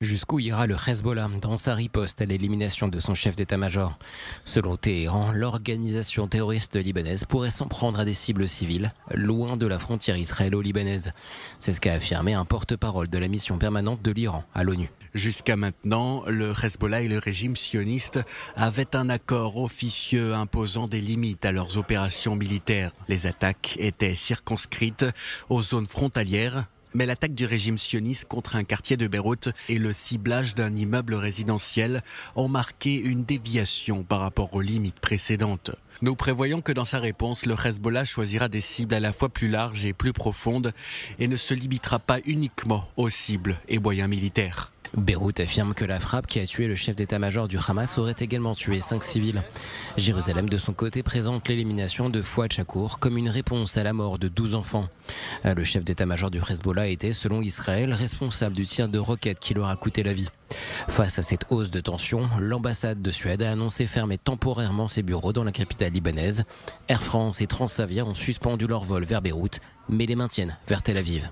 Jusqu'où ira le Hezbollah dans sa riposte à l'élimination de son chef d'état-major? Selon Téhéran, l'organisation terroriste libanaise pourrait s'en prendre à des cibles civiles, loin de la frontière israélo-libanaise. C'est ce qu'a affirmé un porte-parole de la mission permanente de l'Iran à l'ONU. Jusqu'à maintenant, le Hezbollah et le régime sioniste avaient un accord officieux imposant des limites à leurs opérations militaires. Les attaques étaient circonscrites aux zones frontalières mais l'attaque du régime sioniste contre un quartier de Beyrouth et le ciblage d'un immeuble résidentiel ont marqué une déviation par rapport aux limites précédentes. Nous prévoyons que dans sa réponse, le Hezbollah choisira des cibles à la fois plus larges et plus profondes et ne se limitera pas uniquement aux cibles et moyens militaires. Beyrouth affirme que la frappe qui a tué le chef d'état-major du Hamas aurait également tué cinq civils. Jérusalem, de son côté, présente l'élimination de Fouad Chakour comme une réponse à la mort de 12 enfants. Euh, le chef d'état-major du Hezbollah était, selon Israël, responsable du tir de roquettes qui leur a coûté la vie. Face à cette hausse de tension, l'ambassade de Suède a annoncé fermer temporairement ses bureaux dans la capitale libanaise. Air France et Transavia ont suspendu leur vol vers Beyrouth, mais les maintiennent vers Tel Aviv.